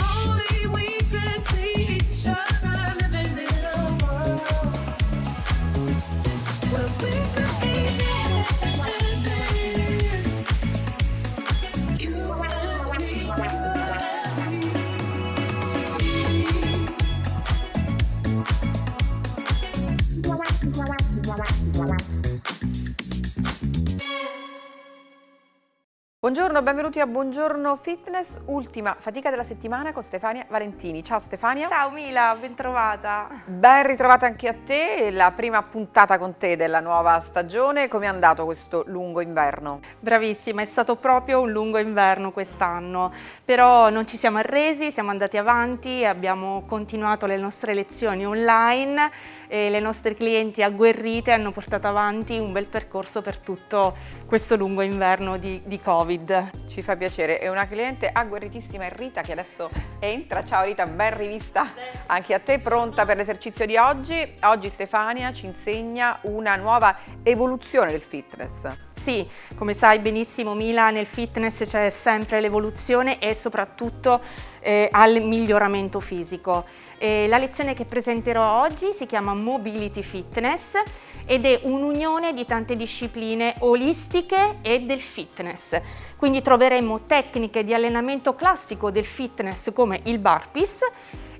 Only we Buongiorno, benvenuti a Buongiorno Fitness, ultima fatica della settimana con Stefania Valentini. Ciao Stefania. Ciao Mila, bentrovata. Ben ritrovata anche a te, la prima puntata con te della nuova stagione. Come è andato questo lungo inverno? Bravissima, è stato proprio un lungo inverno quest'anno, però non ci siamo arresi, siamo andati avanti, abbiamo continuato le nostre lezioni online e le nostre clienti agguerrite hanno portato avanti un bel percorso per tutto questo lungo inverno di, di Covid. Ci fa piacere, è una cliente agguerritissima, è Rita che adesso entra. Ciao Rita, ben rivista anche a te, pronta per l'esercizio di oggi. Oggi Stefania ci insegna una nuova evoluzione del fitness. Sì, come sai benissimo Mila, nel fitness c'è sempre l'evoluzione e soprattutto eh, al miglioramento fisico. Eh, la lezione che presenterò oggi si chiama Mobility Fitness ed è un'unione di tante discipline olistiche e del fitness. Quindi troveremo tecniche di allenamento classico del fitness come il burpees,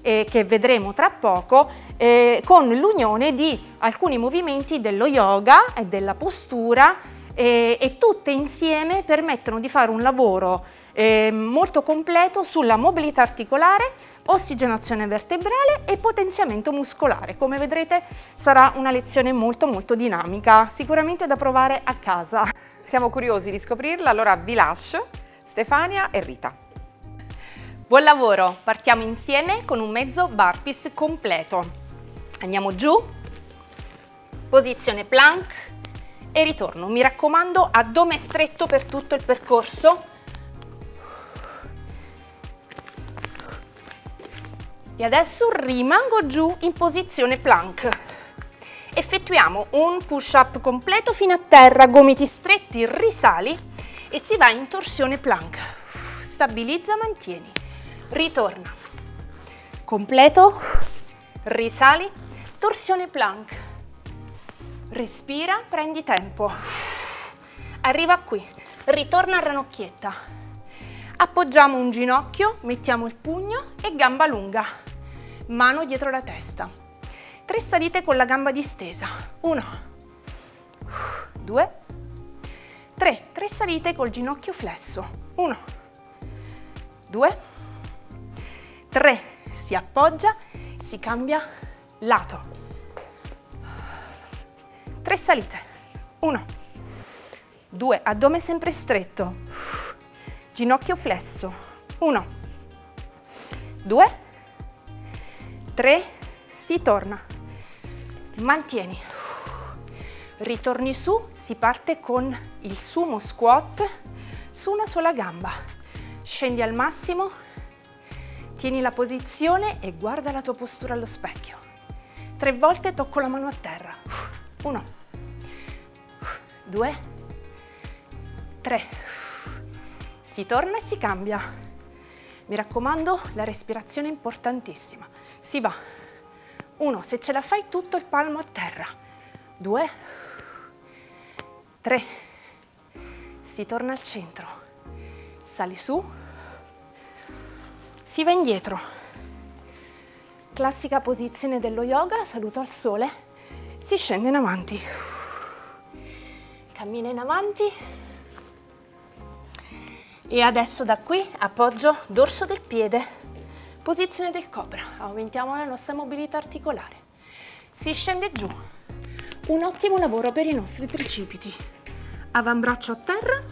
eh, che vedremo tra poco, eh, con l'unione di alcuni movimenti dello yoga e della postura e, e tutte insieme permettono di fare un lavoro eh, molto completo sulla mobilità articolare, ossigenazione vertebrale e potenziamento muscolare. Come vedrete sarà una lezione molto molto dinamica, sicuramente da provare a casa. Siamo curiosi di scoprirla, allora vi lascio Stefania e Rita. Buon lavoro, partiamo insieme con un mezzo burpees completo. Andiamo giù, posizione plank e ritorno. Mi raccomando, addome stretto per tutto il percorso. E adesso rimango giù in posizione plank. Effettuiamo un push up completo fino a terra, gomiti stretti, risali e si va in torsione plank. Stabilizza, mantieni. Ritorna. Completo, risali, torsione plank. Respira, prendi tempo. Arriva qui, ritorna a ranocchietta. Appoggiamo un ginocchio, mettiamo il pugno e gamba lunga. Mano dietro la testa. Tre salite con la gamba distesa. Uno, due, tre. Tre salite col ginocchio flesso. Uno, due, tre. Si appoggia, si cambia lato. Tre salite. Uno, due, addome sempre stretto. Ginocchio flesso. Uno, due, tre, si torna. Mantieni. Ritorni su, si parte con il sumo squat su una sola gamba. Scendi al massimo, tieni la posizione e guarda la tua postura allo specchio. Tre volte tocco la mano a terra. Uno, due, tre. Si torna e si cambia. Mi raccomando, la respirazione è importantissima. Si va. Uno, se ce la fai tutto il palmo a terra. Due, tre. Si torna al centro. Sali su. Si va indietro. Classica posizione dello yoga, saluto al sole. Si scende in avanti. Cammina in avanti. E adesso da qui appoggio dorso del piede, posizione del cobra, aumentiamo la nostra mobilità articolare. Si scende giù, un ottimo lavoro per i nostri tricipiti. Avambraccio a terra,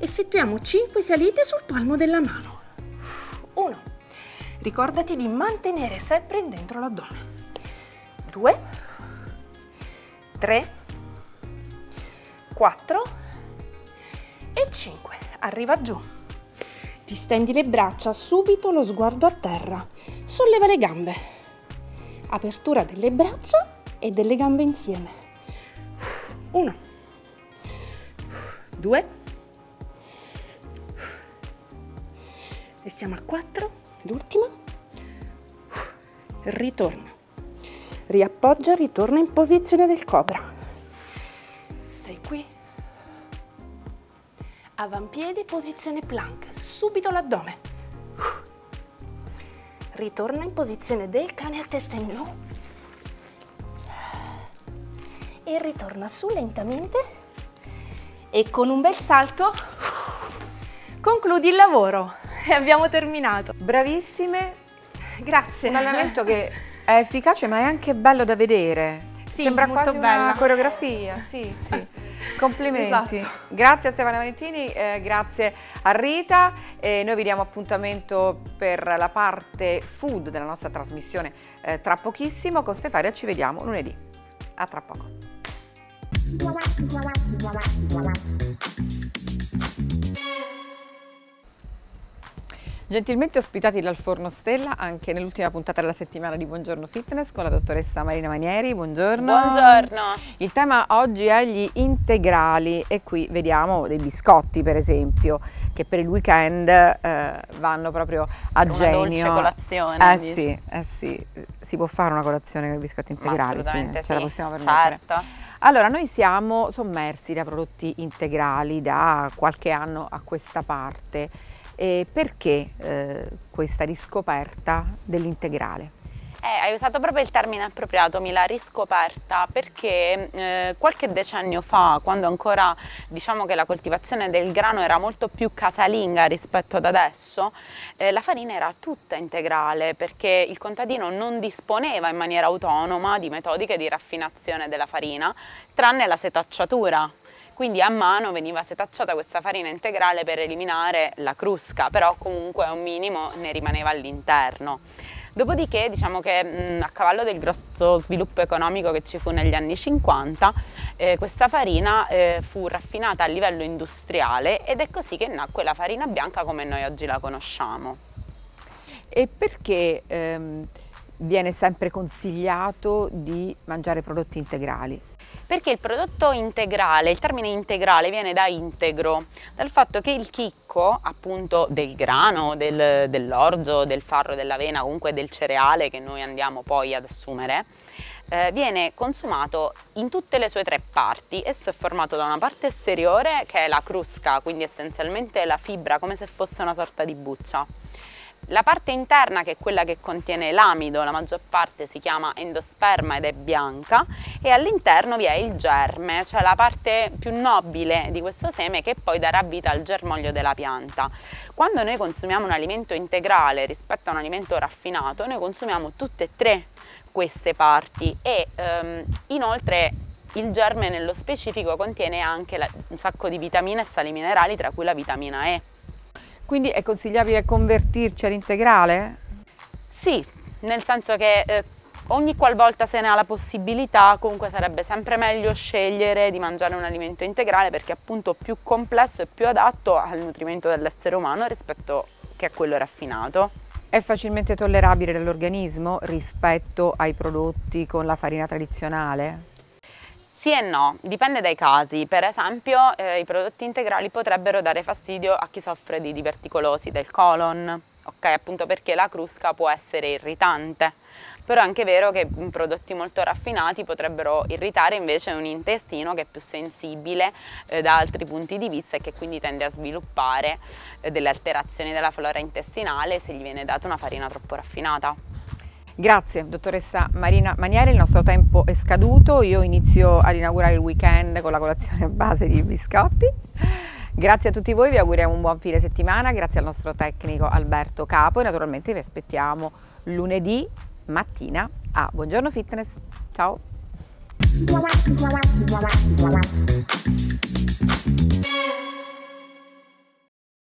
effettuiamo 5 salite sul palmo della mano. 1. Ricordati di mantenere sempre dentro l'addome. 2, 3, 4 e 5 arriva giù. Ti stendi le braccia, subito lo sguardo a terra. Solleva le gambe. Apertura delle braccia e delle gambe insieme. Uno, due, e siamo a quattro, l'ultima, ritorna, riappoggia, ritorna in posizione del cobra. Avampiede, posizione plank, subito l'addome. Ritorna in posizione del cane a testa in giù e ritorna su lentamente e con un bel salto concludi il lavoro e abbiamo terminato. Bravissime, Grazie. un allenamento che è efficace ma è anche bello da vedere. Sì, Sembra molto quasi una bella. coreografia, sì, sì. Complimenti. Esatto. Grazie a Stefano Valentini, eh, grazie a Rita. E noi vi diamo appuntamento per la parte food della nostra trasmissione eh, tra pochissimo. Con Stefania ci vediamo lunedì. A tra poco. Gentilmente ospitati dal Forno Stella anche nell'ultima puntata della settimana di Buongiorno Fitness con la dottoressa Marina Manieri. Buongiorno. Buongiorno. Il tema oggi è gli integrali e qui vediamo dei biscotti per esempio che per il weekend eh, vanno proprio a Una genio. dolce colazione, Eh dici? sì, eh sì, si può fare una colazione con i biscotti integrali, sì, assolutamente ce la sì, possiamo permettere. Certo. Allora, noi siamo sommersi da prodotti integrali da qualche anno a questa parte. E perché eh, questa riscoperta dell'integrale? Eh, hai usato proprio il termine appropriato, Mila, riscoperta, perché eh, qualche decennio fa, quando ancora diciamo che la coltivazione del grano era molto più casalinga rispetto ad adesso, eh, la farina era tutta integrale perché il contadino non disponeva in maniera autonoma di metodiche di raffinazione della farina, tranne la setacciatura. Quindi a mano veniva setacciata questa farina integrale per eliminare la crusca, però comunque un minimo ne rimaneva all'interno. Dopodiché diciamo che mh, a cavallo del grosso sviluppo economico che ci fu negli anni 50, eh, questa farina eh, fu raffinata a livello industriale ed è così che nacque la farina bianca come noi oggi la conosciamo. E perché ehm, viene sempre consigliato di mangiare prodotti integrali? Perché il prodotto integrale, il termine integrale viene da integro, dal fatto che il chicco appunto del grano, del- dell'orzo, del farro, dell'avena, comunque del cereale che noi andiamo poi ad assumere, eh, viene consumato in tutte le sue tre parti. Esso è formato da una parte esteriore che è la crusca, quindi essenzialmente la fibra come se fosse una sorta di buccia. La parte interna, che è quella che contiene l'amido, la maggior parte si chiama endosperma ed è bianca, e all'interno vi è il germe, cioè la parte più nobile di questo seme che poi darà vita al germoglio della pianta. Quando noi consumiamo un alimento integrale rispetto a un alimento raffinato, noi consumiamo tutte e tre queste parti e ehm, inoltre il germe nello specifico contiene anche la- un sacco di vitamine e sali minerali, tra cui la vitamina E. Quindi è consigliabile convertirci all'integrale? Sì, nel senso che eh, ogni qualvolta se ne ha la possibilità, comunque sarebbe sempre meglio scegliere di mangiare un alimento integrale perché è appunto più complesso e più adatto al nutrimento dell'essere umano rispetto che a quello raffinato. È facilmente tollerabile dall'organismo rispetto ai prodotti con la farina tradizionale? Sì e no, dipende dai casi. Per esempio, eh, i prodotti integrali potrebbero dare fastidio a chi soffre di diverticolosi del colon, ok? Appunto perché la crusca può essere irritante. Però è anche vero che prodotti molto raffinati potrebbero irritare invece un intestino che è più sensibile eh, da altri punti di vista e che quindi tende a sviluppare eh, delle alterazioni della flora intestinale se gli viene data una farina troppo raffinata. Grazie, dottoressa Marina Manieri, il nostro tempo è scaduto, io inizio ad inaugurare il weekend con la colazione a base di biscotti. Grazie a tutti voi, vi auguriamo un buon fine settimana, grazie al nostro tecnico Alberto Capo e naturalmente vi aspettiamo lunedì mattina a Buongiorno Fitness. Ciao!